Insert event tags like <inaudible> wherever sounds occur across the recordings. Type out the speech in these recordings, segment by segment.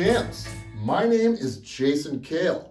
to the Basement of Jams. My name is Jason Kehl.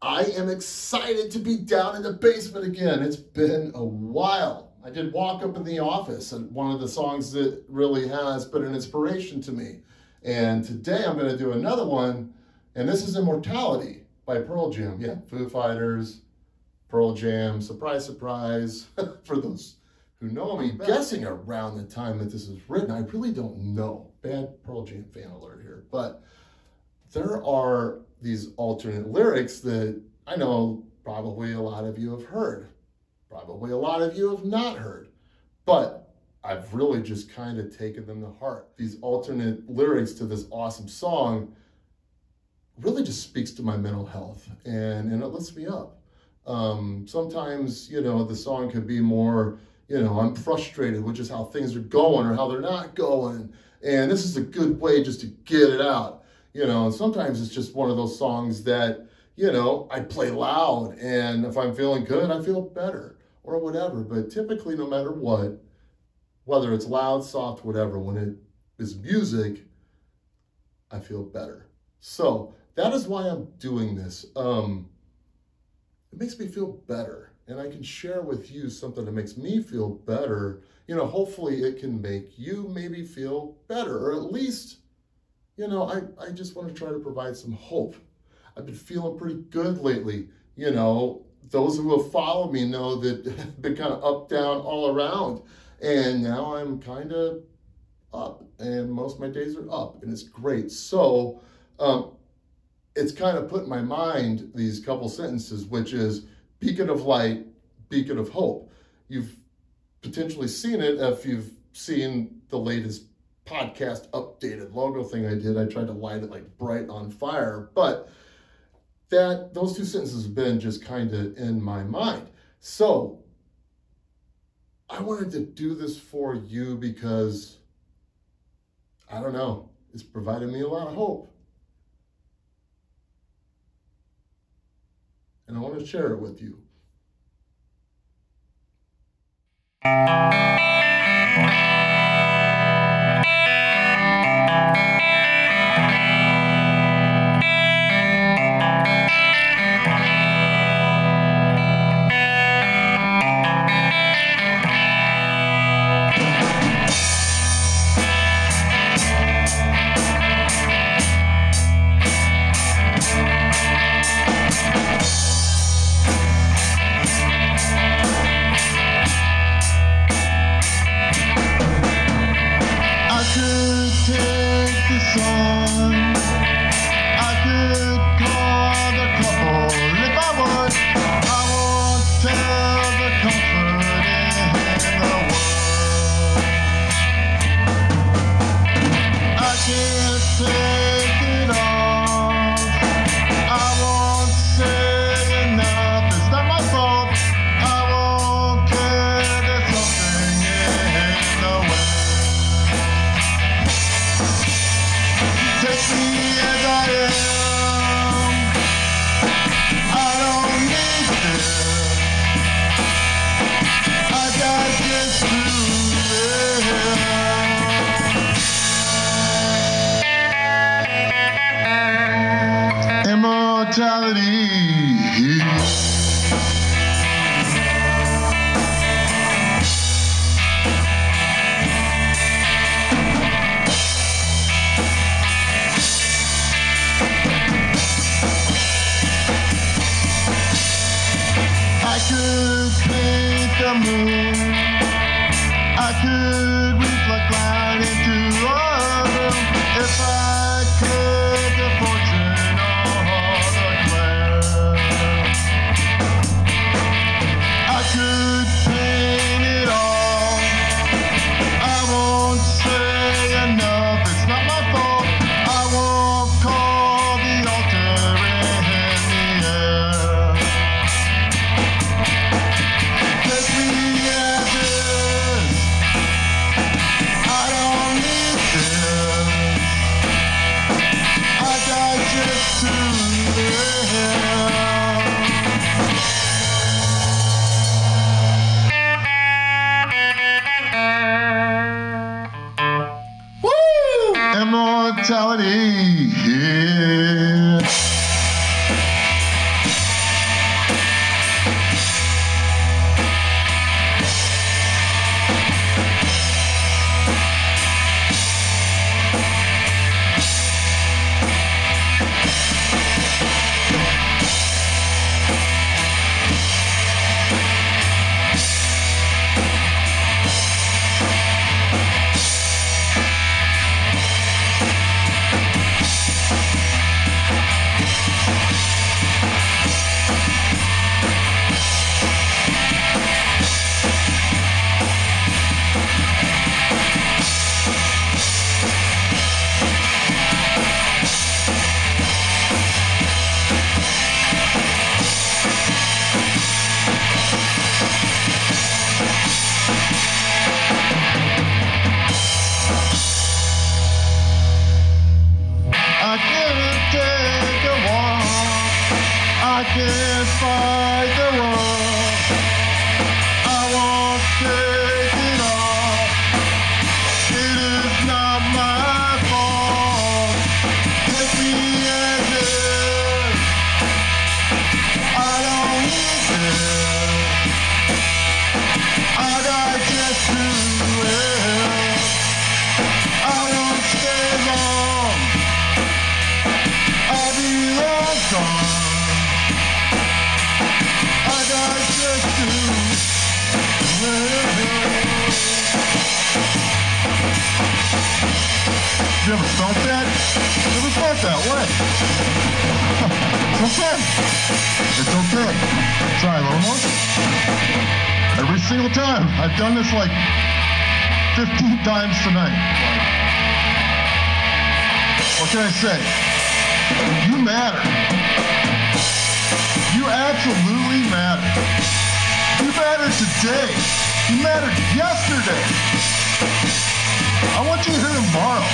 I am excited to be down in the basement again. It's been a while. I did walk up in the office and one of the songs that really has been an inspiration to me. And today I'm going to do another one, and this is Immortality by Pearl Jam. Yeah, Foo Fighters, Pearl Jam, surprise, surprise, <laughs> for those who know me, guessing around the time that this was written, I really don't know. Bad Pearl Jam fan alert here. But there are these alternate lyrics that I know probably a lot of you have heard. Probably a lot of you have not heard. But I've really just kind of taken them to heart. These alternate lyrics to this awesome song really just speaks to my mental health and, and it lifts me up. Um, sometimes, you know, the song could be more you know, I'm frustrated with just how things are going or how they're not going. And this is a good way just to get it out, you know. And sometimes it's just one of those songs that, you know, I play loud and if I'm feeling good, I feel better or whatever. But typically, no matter what, whether it's loud, soft, whatever, when it is music, I feel better. So that is why I'm doing this. Um, it makes me feel better and I can share with you something that makes me feel better, you know, hopefully it can make you maybe feel better, or at least, you know, I, I just want to try to provide some hope. I've been feeling pretty good lately. You know, those who have followed me know that <laughs> I've been kind of up, down, all around. And now I'm kind of up, and most of my days are up, and it's great. So, um, it's kind of put in my mind these couple sentences, which is, beacon of light, beacon of hope. You've potentially seen it if you've seen the latest podcast updated logo thing I did. I tried to light it like bright on fire, but that those two sentences have been just kind of in my mind. So I wanted to do this for you because I don't know, it's provided me a lot of hope. and I want to share it with you. moon. I could reflect light into a room if I. immortality. Yeah. It's okay. It's okay. Try a little more. Every single time. I've done this like 15 times tonight. What can I say? You matter. You absolutely matter. You matter today. You mattered yesterday. I want you here tomorrow.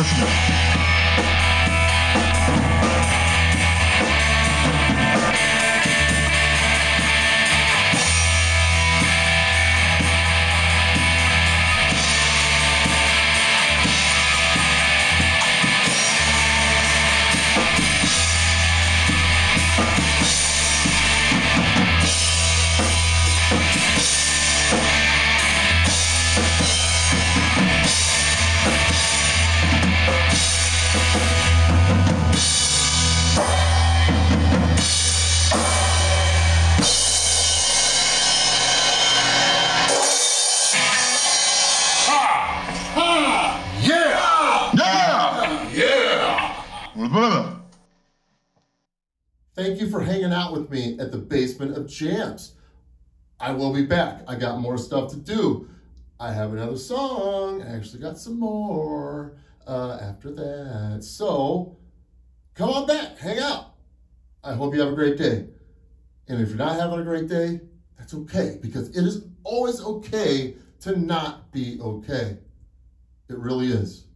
Thank for hanging out with me at the basement of jams. I will be back. I got more stuff to do. I have another song. I actually got some more uh, after that. So come on back, hang out. I hope you have a great day. And if you're not having a great day, that's okay because it is always okay to not be okay. It really is.